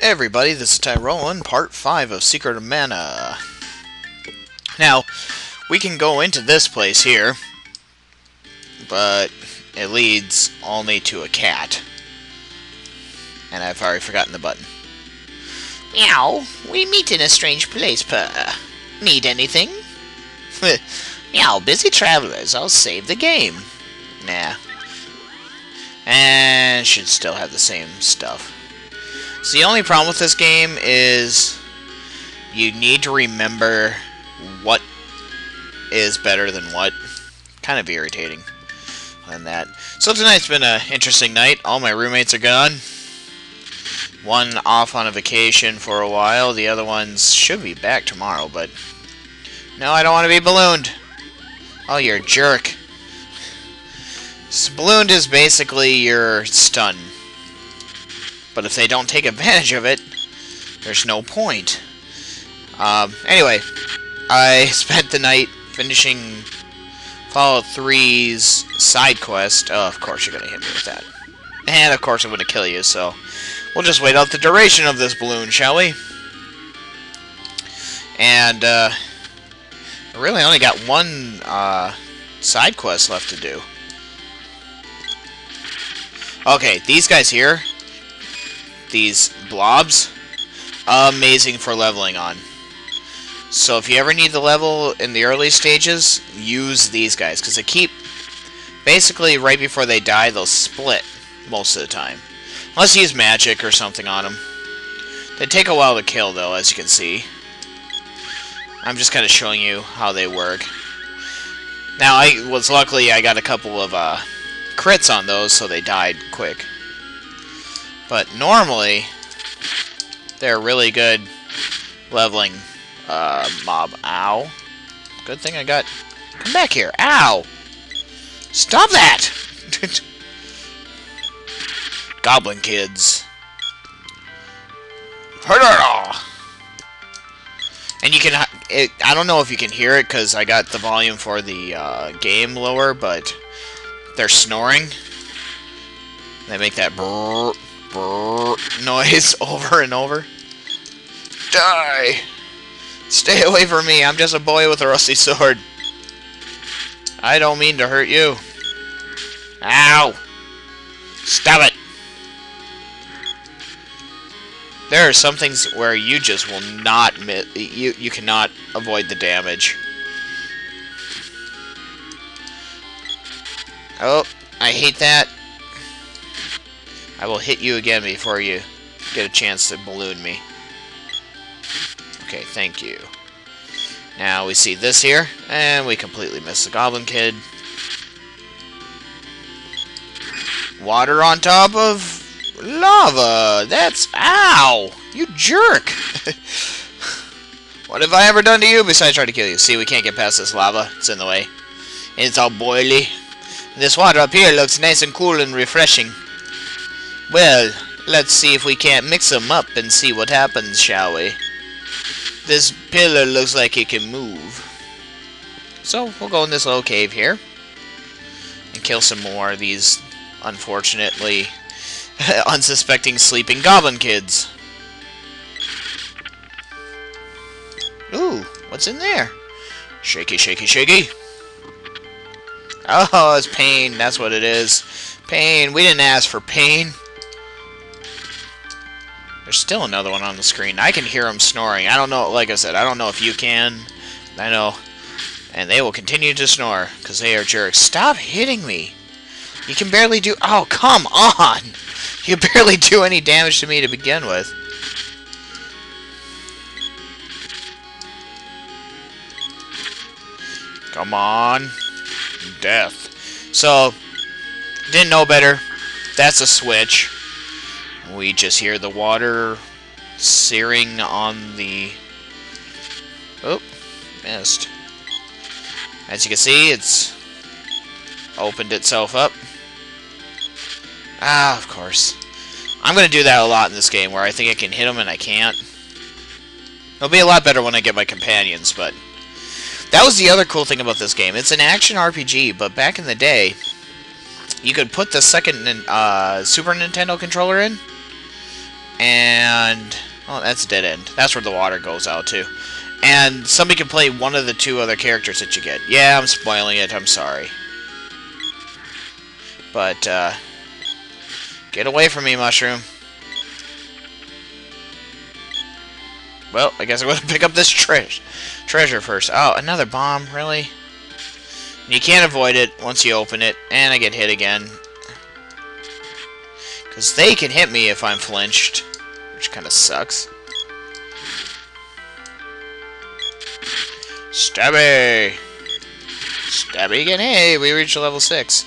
everybody, this is Tyrolan, part 5 of Secret of Mana. Now, we can go into this place here, but it leads only to a cat. And I've already forgotten the button. Meow, we meet in a strange place, Purr. Uh, need anything? Meow, busy travelers, I'll save the game. Nah. And should still have the same stuff. So the only problem with this game is you need to remember what is better than what. Kind of irritating on that. So tonight's been an interesting night. All my roommates are gone. One off on a vacation for a while. The other ones should be back tomorrow, but... No, I don't want to be ballooned. Oh, you're a jerk. So ballooned is basically your stun. But if they don't take advantage of it, there's no point. Um, anyway, I spent the night finishing Fallout 3's side quest. Oh, of course you're going to hit me with that. And of course I'm going to kill you, so we'll just wait out the duration of this balloon, shall we? And, uh, I really only got one, uh, side quest left to do. Okay, these guys here, these blobs, amazing for leveling on. So if you ever need the level in the early stages, use these guys, because they keep, basically right before they die, they'll split most of the time. Unless you use magic or something on them. They take a while to kill, though, as you can see. I'm just kind of showing you how they work. Now, I was luckily I got a couple of uh, crits on those, so they died quick. But normally, they're really good leveling uh, mob. Ow. Good thing I got... Come back here. Ow! Stop that! Goblin kids. And you can... It, I don't know if you can hear it, because I got the volume for the uh, game lower, but they're snoring. They make that brrr noise over and over. Die! Stay away from me, I'm just a boy with a rusty sword. I don't mean to hurt you. Ow! Stop it! There are some things where you just will not you you cannot avoid the damage. Oh, I hate that. I will hit you again before you get a chance to balloon me. Okay, thank you. Now we see this here, and we completely miss the Goblin Kid. Water on top of lava. That's... Ow! You jerk! what have I ever done to you besides try to kill you? See, we can't get past this lava. It's in the way. It's all boily. This water up here looks nice and cool and refreshing. Well, let's see if we can't mix them up and see what happens, shall we? This pillar looks like it can move. So, we'll go in this little cave here. And kill some more of these, unfortunately, unsuspecting sleeping goblin kids. Ooh, what's in there? Shaky, shaky, shaky. Oh, it's pain. That's what it is. Pain. We didn't ask for pain. There's still another one on the screen. I can hear them snoring. I don't know, like I said, I don't know if you can. I know. And they will continue to snore, because they are jerks. Stop hitting me. You can barely do... Oh, come on! You barely do any damage to me to begin with. Come on death. So, didn't know better. That's a switch. We just hear the water searing on the... Oh, missed. As you can see, it's opened itself up. Ah, of course. I'm going to do that a lot in this game, where I think I can hit them and I can't. It'll be a lot better when I get my companions, but... That was the other cool thing about this game. It's an action RPG, but back in the day, you could put the second uh, Super Nintendo controller in, And... Oh, that's dead end. That's where the water goes out to. And somebody can play one of the two other characters that you get. Yeah, I'm spoiling it. I'm sorry. But, uh... Get away from me, Mushroom. Well, I guess I'm going to pick up this tre treasure first. Oh, another bomb? Really? You can't avoid it once you open it. And I get hit again. Because they can hit me if I'm flinched. Which kind of sucks. Stabby! Stabby again. Hey, we reached level 6.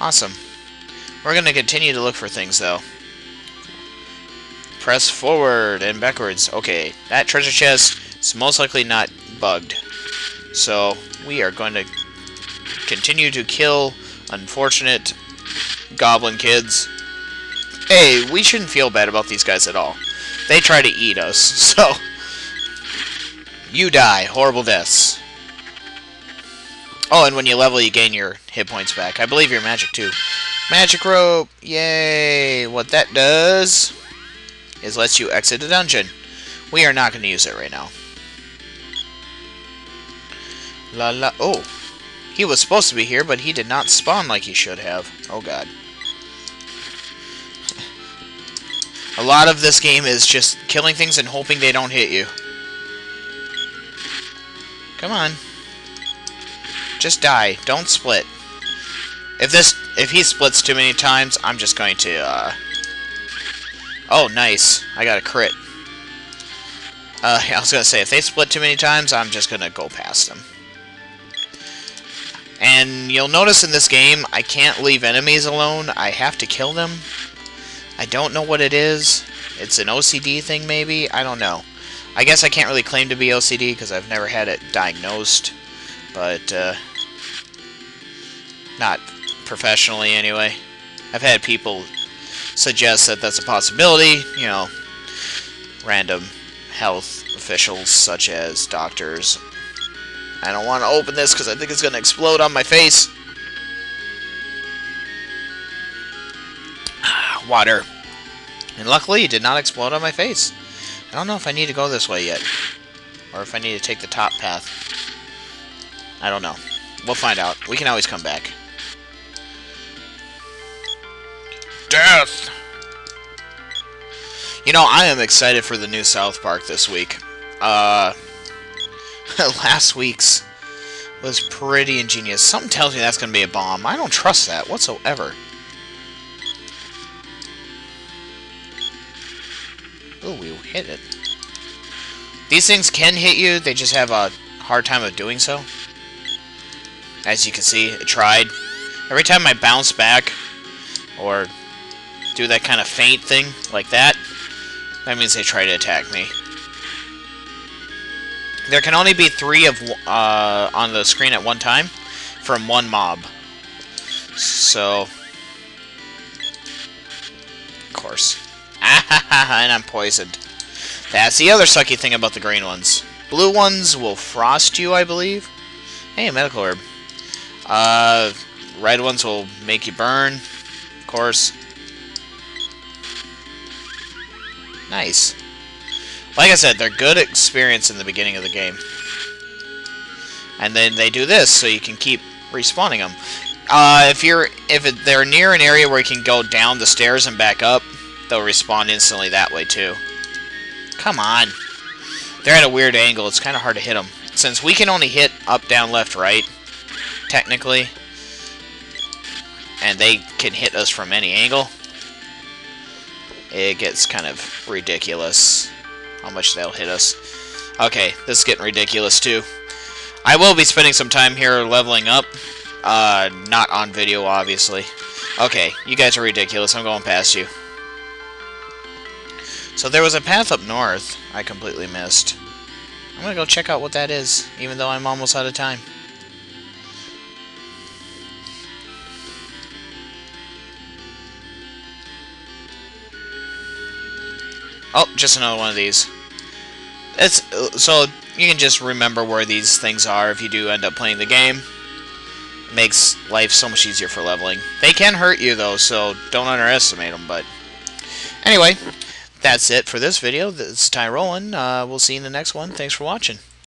Awesome. We're going to continue to look for things, though. Press forward and backwards. Okay, that treasure chest is most likely not bugged. So, we are going to continue to kill unfortunate goblin kids. Hey, we shouldn't feel bad about these guys at all. They try to eat us, so... You die. Horrible deaths. Oh, and when you level, you gain your hit points back. I believe you're magic, too. Magic rope! Yay! What that does is lets you exit the dungeon. We are not going to use it right now. La la... Oh! He was supposed to be here, but he did not spawn like he should have. Oh, God. A lot of this game is just killing things and hoping they don't hit you. Come on. Just die. Don't split. If this, if he splits too many times, I'm just going to, uh... Oh, nice. I got a crit. Uh, I was gonna say, if they split too many times, I'm just gonna go past them. And you'll notice in this game, I can't leave enemies alone. I have to kill them. I don't know what it is. It's an OCD thing, maybe? I don't know. I guess I can't really claim to be OCD because I've never had it diagnosed. But, uh, not professionally, anyway. I've had people suggest that that's a possibility. You know, random health officials such as doctors. I don't want to open this because I think it's going to explode on my face. Water. And luckily, it did not explode on my face. I don't know if I need to go this way yet. Or if I need to take the top path. I don't know. We'll find out. We can always come back. Death! You know, I am excited for the new South Park this week. Uh, last week's was pretty ingenious. Something tells me that's going to be a bomb. I don't trust that whatsoever. Oh, we hit it. These things can hit you, they just have a hard time of doing so. As you can see, it tried. Every time I bounce back, or do that kind of faint thing, like that, that means they try to attack me. There can only be three of uh, on the screen at one time from one mob. So, of course. and I'm poisoned. That's the other sucky thing about the green ones. Blue ones will frost you, I believe. Hey, medical herb. Uh, red ones will make you burn, of course. Nice. Like I said, they're good experience in the beginning of the game. And then they do this, so you can keep respawning them. Uh, if you're if it, they're near an area where you can go down the stairs and back up, they'll respawn instantly that way too. Come on. They're at a weird angle. It's kind of hard to hit them. Since we can only hit up, down, left, right, technically, and they can hit us from any angle, it gets kind of ridiculous how much they'll hit us. Okay, this is getting ridiculous too. I will be spending some time here leveling up. Uh, not on video, obviously. Okay, you guys are ridiculous. I'm going past you. So there was a path up north I completely missed. I'm gonna go check out what that is, even though I'm almost out of time. Oh, just another one of these. It's so you can just remember where these things are if you do end up playing the game. It makes life so much easier for leveling. They can hurt you though, so don't underestimate them. But anyway, that's it for this video. This is Tyrolan. Uh, we'll see you in the next one. Thanks for watching.